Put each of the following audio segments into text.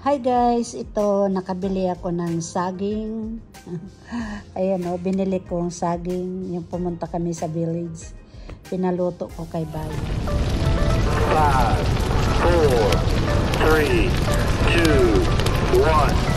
Hi guys, ito nakabili ako ng saging. Ayan o, binili kong saging yung pumunta kami sa village. Pinaluto ko kay Bayo. 5, 4, 3, 2, 1.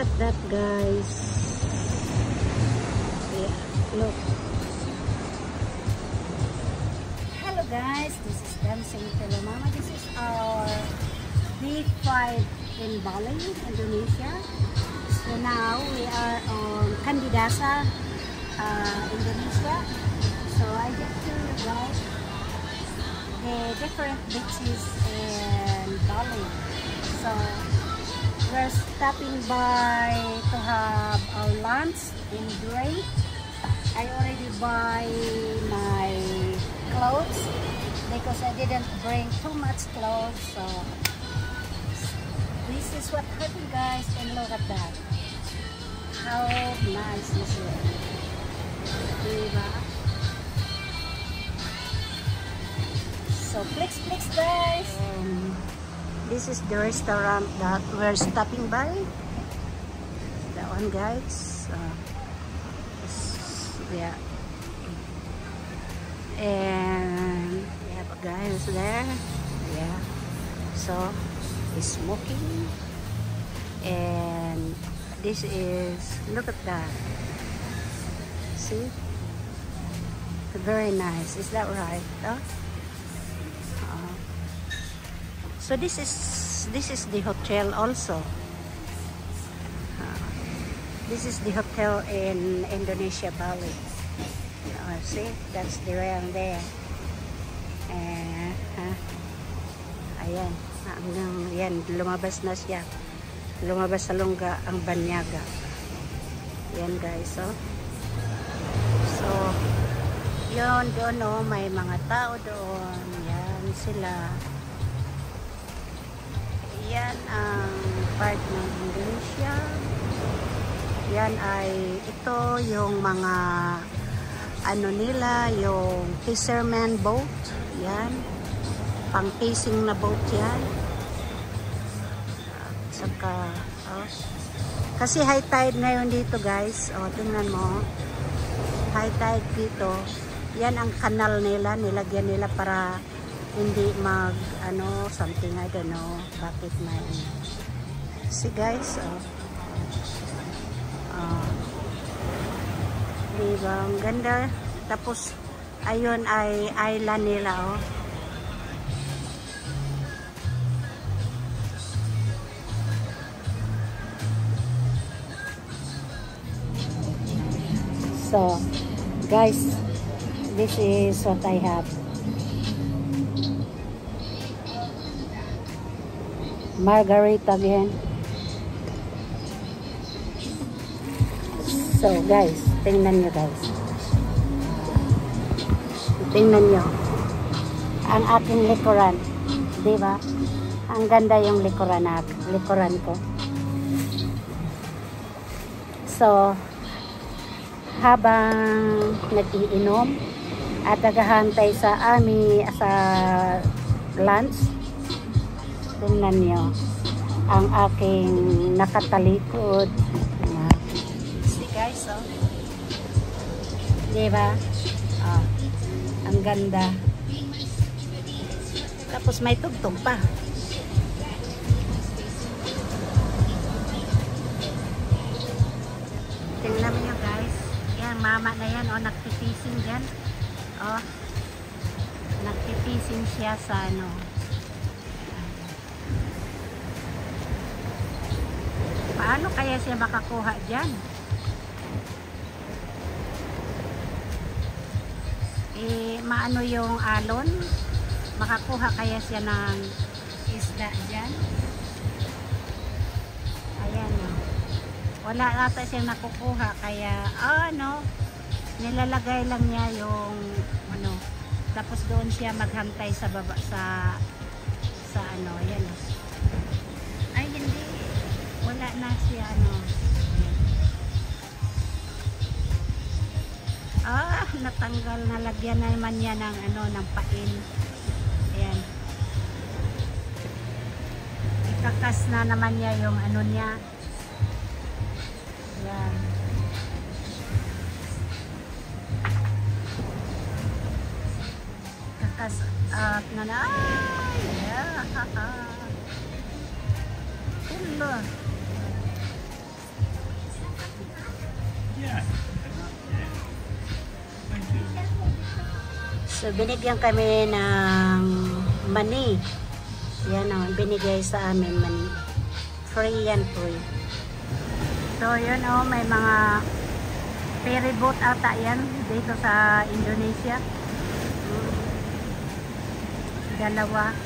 At that guys. Yeah, look. Hello guys, this is Dancing Mama. This is our day 5 in Bali, Indonesia. So now we are on Candidasa, uh, Indonesia. So I get to guys the different beaches in Bali. So we're stopping by to have our lunch in Dre. I already buy my clothes because I didn't bring too much clothes. So this is what happened guys and look at that. How nice is it? So flex flex guys. Um, this is the restaurant that we're stopping by. That one guys. Uh, yeah. And we have a guy who's there. Yeah. So he's smoking. And this is look at that. See? Very nice. Is that right? Huh? So this is this is the hotel also. Uh, this is the hotel in Indonesia, Bali. Uh, see, that's the round there. Uh, uh, ayan, hanggang yan, lumabas na siya. Lumabas sa lungga ang banyaga. Yan guys, so. So, yun, doon oh, may mga tao doon. Yan sila. Yan ang part ng Indonesia. Yan ay, ito yung mga ano nila, yung fisherman boat. Yan. Pang fishing na boat yan. Saka, oh. Kasi high tide ngayon dito guys. O, tingnan mo. High tide dito. Yan ang kanal nila. Nilagyan nila para hindi mag, ano, something, I don't know, bakit may, see guys, oh. Oh. Diba, ang ganda. Tapos, ayun ay island nila, oh. So, guys, this is what I have. Margarita again. So, guys, tingnan nyo guys. Tingnan nyo. Ang aking likuran. Di ba? Ang ganda yung likuran, na, likuran ko. So, habang nag-iinom at naghahantay sa ami sa lunch, tingnan nyo ang aking nakatalikod. See guys, oh. Diba? Ah, ang ganda. Tapos may tugtog pa. Tingnan nyo guys. Yan, mama na yan. Oh, nagtitising dyan. Oh, nagtitising siya sa ano. Paano kaya siya makakuha dyan? Eh, maano yung alon? Makakuha kaya siya ng isda dyan? Ayan o. Wala ata siyang nakukuha kaya, ah, ano, nilalagay lang niya yung, ano, Tapos doon siya maghantay sa baba sa sa ano, yan. Ay hindi. Wala na siya ano. Ah, natanggal na lagyan na naman niya ng ano ng pain. Ayan. Ikakas na naman niya yung ano niya. Ayan. Kakas at na na. Ay, yeah. Tulo. Yeah. So, binigyan kami ng money. Yan o, binigay sa amin money. Free yan, free. So, yun o, may mga ferry boat ata yan dito sa Indonesia. Dalawa.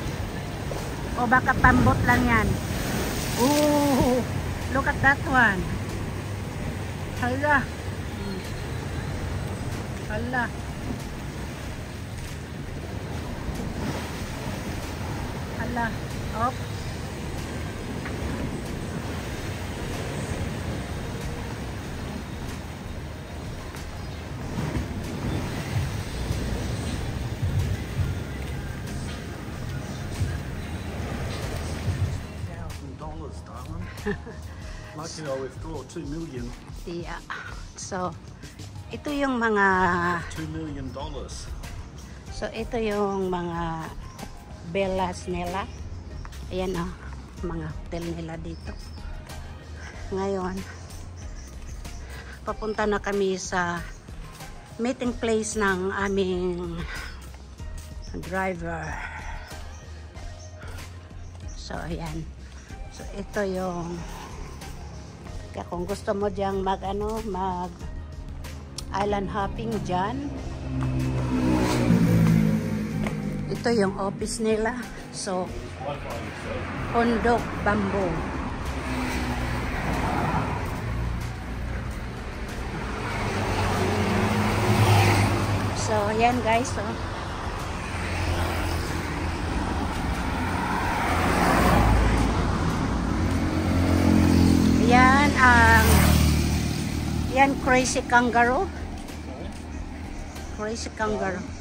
O baka pambot lang yan. Ooh, look at that one. 달라. 응. 달라. 달라. 업. dollars, darling. Lucky I withdraw two million. Yeah. So, ito yung mga Two million dollars. So, ito yung mga bellas nila. Ayan o, mga hotel nila dito. Ngayon, papunta na kami sa meeting place ng aming driver. So, ayan. So, ito yung kaya kung gusto mo diyang mag, ano, mag island hopping dyan, ito yung office nila. So, Pondok Bamboo. So, yan guys. So, yan ang crazy kangaroo. Crazy kangaroo.